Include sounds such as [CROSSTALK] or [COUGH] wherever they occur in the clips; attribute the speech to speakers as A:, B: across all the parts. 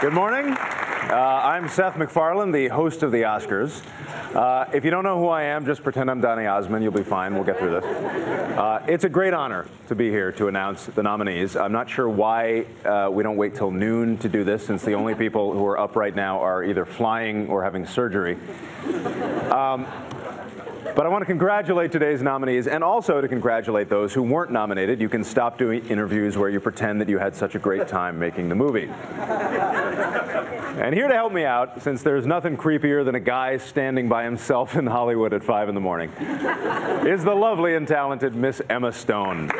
A: Good morning. Uh, I'm Seth MacFarlane, the host of the Oscars. Uh, if you don't know who I am, just pretend I'm Donny Osmond. You'll be fine. We'll get through this. Uh, it's a great honor to be here to announce the nominees. I'm not sure why uh, we don't wait till noon to do this, since the only people who are up right now are either flying or having surgery. Um, but I want to congratulate today's nominees and also to congratulate those who weren't nominated. You can stop doing interviews where you pretend that you had such a great time making the movie. and here to help me out, since there's nothing creepier than a guy standing by himself in Hollywood at 5 in the morning, is the lovely and talented Miss Emma Stone.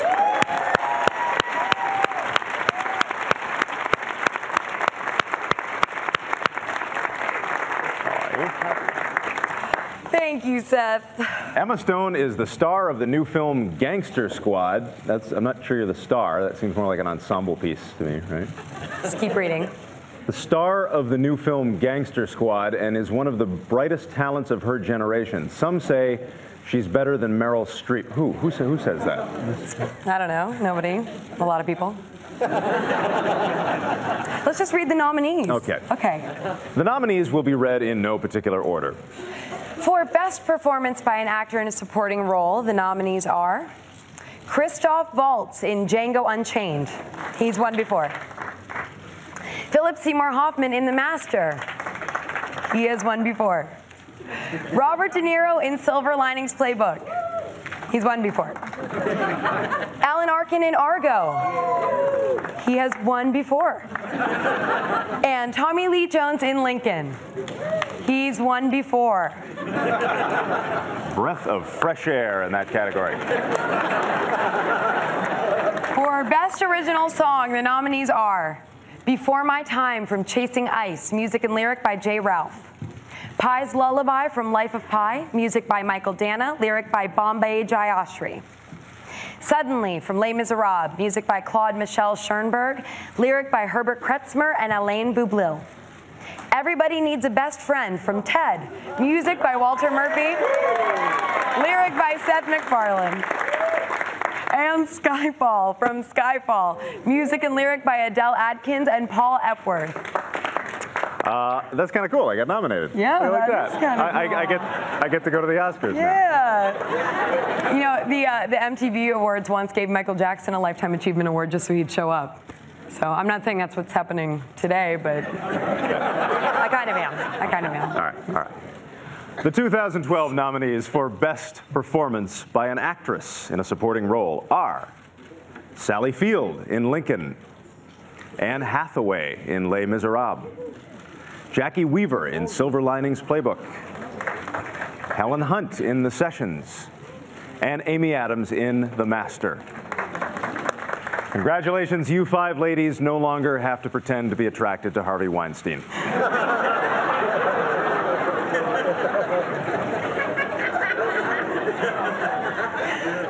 B: Thank you, Seth.
A: Emma Stone is the star of the new film Gangster Squad. That's I'm not sure you're the star. That seems more like an ensemble piece to me, right?
B: Just keep reading.
A: The star of the new film Gangster Squad and is one of the brightest talents of her generation. Some say she's better than Meryl Streep. Who? Who, sa- who says that?
B: I don't know. Nobody. A lot of people. Let's just read the nominees.
A: Okay.
B: Okay.
A: The nominees will be read in no particular order.
B: For Best Performance by an Actor in a Supporting Role, the nominees are Christoph Waltz in Django Unchained. He's won before. Philip Seymour Hoffman in The Master. He has won before. Robert De Niro in Silver Linings Playbook. He's won before. Alan Arkin in Argo. He has won before. And Tommy Lee Jones in Lincoln. He's won before.
A: Breath of fresh air in that category.
B: For Best Original Song, the nominees are Before My Time from Chasing Ice, music and lyric by J. Ralph. Pi's Lullaby from Life of Pi, music by Mychael Danna, lyric by Bombay Jayashri. Suddenly from Les Miserables, music by Claude Michel Schoenberg, lyric by Herbert Kretzmer and Alain Boublil. Everybody Needs a Best Friend from Ted, music by Walter Murphy, lyric by Seth MacFarlane. And Skyfall from Skyfall, music and lyric by Adele Adkins and Paul Epworth.
A: Uh, that's kind of cool. I got nominated.
B: Yeah,
A: I like
B: that kinda
A: I, I, I get I get to go to the Oscars now.
B: Yeah. You know, the, uh, the MTV Awards once gave Michael Jackson a Lifetime Achievement Award just so he'd show up. So I'm not saying that's what's happening today, but I kind of am. I kind of am.
A: All right, all right. The 2012 nominees for Best Performance by an Actress in a Supporting Role are Sally Field in Lincoln, Anne Hathaway in Les Miserables, Jacki Weaver in Silver Linings Playbook, Helen Hunt in The Sessions, and Amy Adams in The Master. Congratulations, you five ladies no longer have to pretend to be attracted to Harvey Weinstein.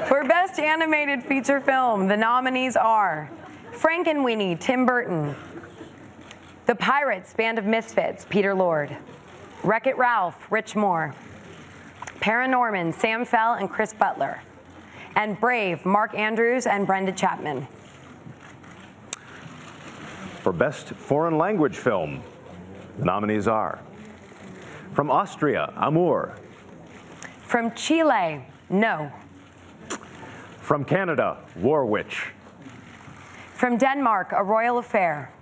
B: For Best Animated Feature Film, the nominees are Frankenweenie, Tim Burton, The Pirates, Band of Misfits, Peter Lord, Wreck It Ralph, Rich Moore, ParaNorman, Sam Fell and Chris Butler, and Brave, Mark Andrews and Brenda Chapman.
A: For Best Foreign Language Film, the nominees are from Austria, Amour,
B: From Chile, No.
A: from Canada, War Witch,
B: From Denmark, A Royal Affair.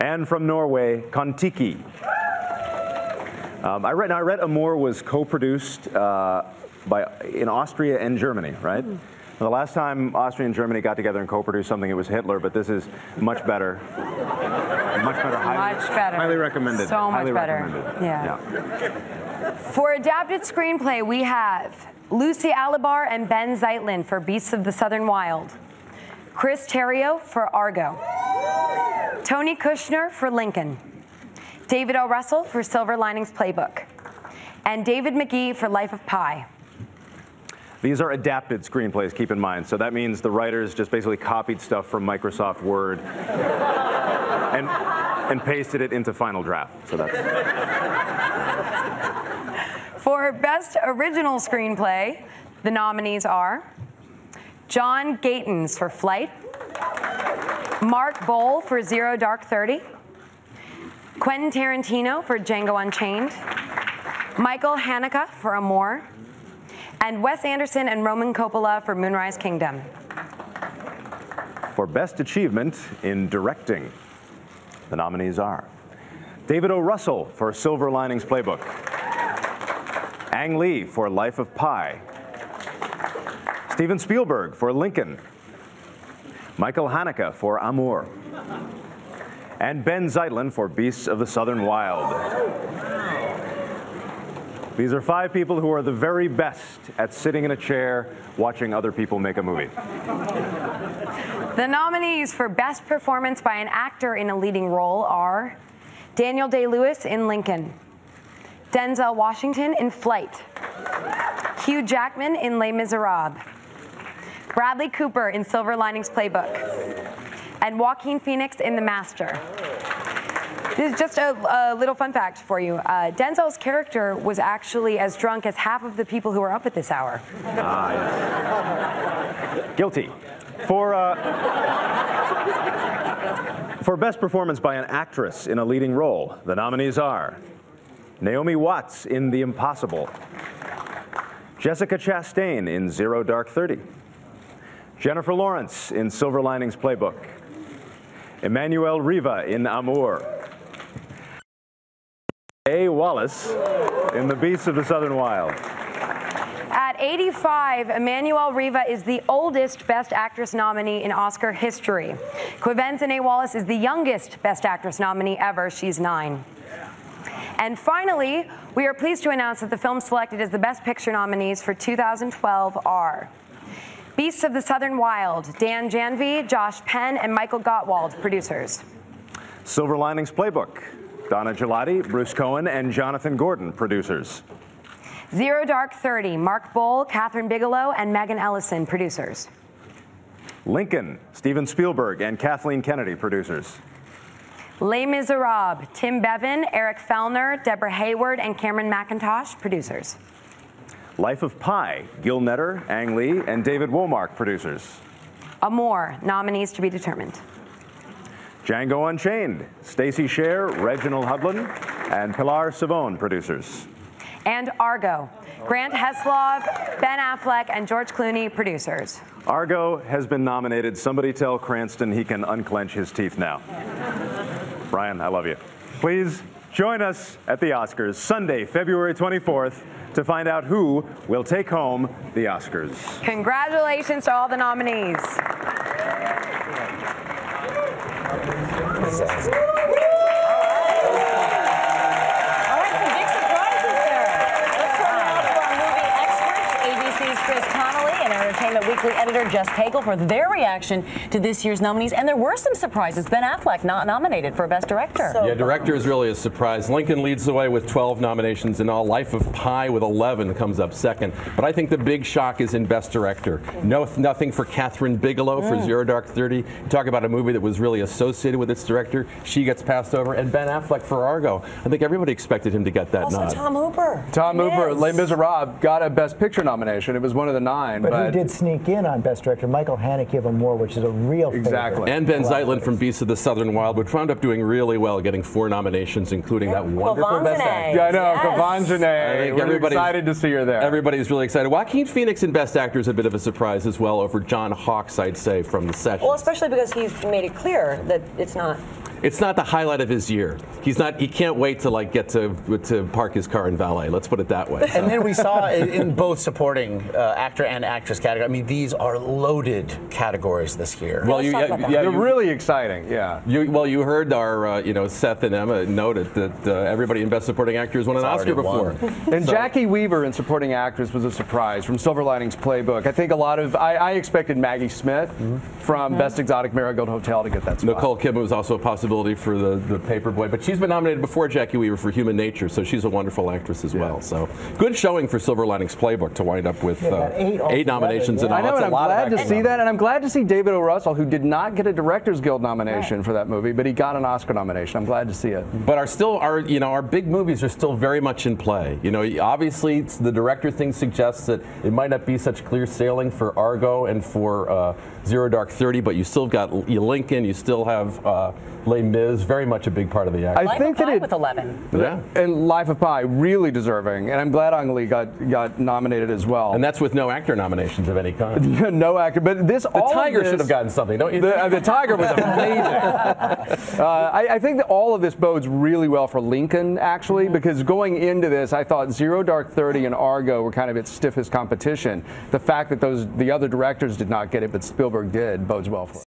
A: And from Norway, Kon-Tiki. Um, I read. I read Amour was co-produced uh, by in Austria and Germany, right? The last time Austria and Germany got together and co-produced something, it was Hitler. But this is much better. [LAUGHS] Much better. Highly,
B: Much better.
A: Highly recommended.
B: So much
A: highly
B: better.
A: Recommended.
B: Yeah. For adapted screenplay, we have Lucy Alibar and Benh Zeitlin for Beasts of the Southern Wild, Chris Terrio for Argo, Tony Kushner for Lincoln, David O. Russell for Silver Linings Playbook, and David Magee for Life of Pi.
A: These are adapted screenplays, keep in mind. So that means the writers just basically copied stuff from Microsoft Word [LAUGHS] and, and pasted it into Final Draft. So that's.
B: For Best Original Screenplay, the nominees are John Gatins for Flight, Mark Boal for Zero Dark Thirty, Quentin Tarantino for Django Unchained, Michael Haneke for Amour, and Wes Anderson and Roman Coppola for Moonrise Kingdom.
A: For Best Achievement in Directing, the nominees are David O. Russell for Silver Linings Playbook, Ang Lee for Life of Pi, Steven Spielberg for Lincoln, Michael Haneke for Amour, and Benh Zeitlin for Beasts of the Southern Wild. These are five people who are the very best at sitting in a chair watching other people make a movie.
B: The nominees for Best Performance by an Actor in a Leading Role are Daniel Day Lewis in Lincoln, Denzel Washington in Flight, Hugh Jackman in Les Miserables, Bradley Cooper in Silver Linings Playbook, and Joaquin Phoenix in The Master. This is just a, a little fun fact for you. Uh, Denzel's character was actually as drunk as half of the people who were up at this hour.
A: Guilty. For, uh, [LAUGHS] for Best Performance by an Actress in a Leading Role, the nominees are Naomi Watts in The Impossible, Jessica Chastain in Zero Dark Thirty, Jennifer Lawrence in Silver Linings Playbook, Emmanuelle Riva in Amour, A. Wallis in The Beasts of the Southern Wild.
B: At 85, Emmanuelle Riva is the oldest Best Actress nominee in Oscar history. Quvenzhané Wallis is the youngest Best Actress nominee ever. She's nine. And finally, we are pleased to announce that the films selected as the Best Picture nominees for 2012 are Beasts of the Southern Wild, Dan Janvey, Josh Penn, and Michael Gottwald, producers.
A: Silver Linings Playbook, Donna Gigliotti, Bruce Cohen, and Jonathan Gordon, producers.
B: Zero Dark 30, Mark Boal, Kathryn Bigelow, and Megan Ellison, producers.
A: Lincoln, Steven Spielberg, and Kathleen Kennedy, producers.
B: Les Miserables, Tim Bevan, Eric Fellner, Debra Hayward, and Cameron Mackintosh, producers.
A: Life of Pi, Gil Netter, Ang Lee, and David Womark, producers.
B: Amour, nominees to be determined.
A: Django Unchained, Stacey Sher, Reginald Hudlin, and Pilar Savone, producers.
B: And Argo, Grant Heslov, Ben Affleck, and George Clooney, producers.
A: Argo has been nominated. Somebody tell Cranston he can unclench his teeth now. Brian, I love you. Please join us at the Oscars Sunday, February 24th to find out who will take home the Oscars.
B: Congratulations to all the nominees.
C: Entertainment Weekly editor Jess Cagle for their reaction to this year's nominees. And there were some surprises. Ben Affleck not nominated for Best Director.
D: Yeah, director is really a surprise. Lincoln leads the way with 12 nominations in all. Life of Pi with 11 comes up second. But I think the big shock is in Best Director. No, nothing for Kathryn Bigelow for mm. Zero Dark Thirty. You talk about a movie that was really associated with its director. She gets passed over, and Ben Affleck for Argo. I think everybody expected him to get that
C: also
D: nod.
C: Tom Hooper.
E: Tom Hooper, Les Miserables, got a Best Picture nomination. It was one of the nine,
F: But,
E: but,
F: who did sneak in on Best Director? Michael Haneke of Amour, which is a real favorite.
E: Exactly.
D: and Ben
F: A
D: Zeitlin from. Beasts of the Southern Wild, which wound up doing really well, getting four nominations, including that wonderful Best Actor.
E: yeah, I know.
C: Yes.
E: Kavan
D: I
E: Janae.
D: think
E: We're
D: everybody's-
E: excited to see her there.
D: Everybody's really excited. Joaquin Phoenix in Best Actor is a bit of a surprise as well over John Hawkes, I'd say, from the session.
C: Well, especially because he's made it clear that it's not.
D: It's not the highlight of his year. He's not. He can't wait to like get to to park his car in valet. Let's put it that way.
G: And then we saw in in both supporting uh, actor and actress category. I mean, these are loaded categories this year.
D: well, you,
C: talk
D: yeah,
C: about
D: yeah,
E: They're
D: you,
E: really exciting. Yeah.
D: you, well, you heard our, uh, you know, Seth and Emma noted that uh, everybody in Best Supporting Actor has won an Oscar
G: already
D: before.
G: won.
E: And Jacki Weaver in supporting actress was a surprise from Silver Linings Playbook. I think a lot of I, I expected Maggie Smith from Best Exotic Marigold Hotel to get that spot.
D: Nicole Kidman was also a possibility for the, the Paperboy, but she's been nominated before Jacki Weaver for Human Nature, so she's a wonderful actress as well. So good showing for Silver Linings Playbook to wind up with
F: Yeah,
D: uh,
F: eight altogether,
D: nominations and
F: yeah.
D: all.
E: I know, and I'm glad to see that, and I'm glad to see David O. Russell, who did not get a Directors Guild nomination for that movie, but he got an Oscar nomination. I'm glad to see it.
D: But our still our you know our big movies are still very much in play. You know, obviously it's the director thing suggests that it might not be such clear sailing for Argo and for uh, Zero Dark Thirty, but you still got Lincoln, you still have uh, Les Les Mis, very much a big part of the act.
E: I
C: Life
E: think
C: of
E: that it,
C: with 11.
D: yeah.
E: and Life of Pi really deserving, and I'm glad Ang Lee got got nominated as well.
D: And that's with no actor nominations of any kind. [LAUGHS]
E: no actor, but this
D: The
E: all of
D: Tiger
E: this-
D: should have gotten something, don't you?
E: The,
D: think?
E: uh, the Tiger was [LAUGHS] amazing. uh, I, I think that all of this bodes really well for Lincoln, actually, because going into this, I thought Zero Dark Thirty and Argo were kind of its stiffest competition. The fact that those the other directors did not get it, but Spielberg did, bodes well for. it.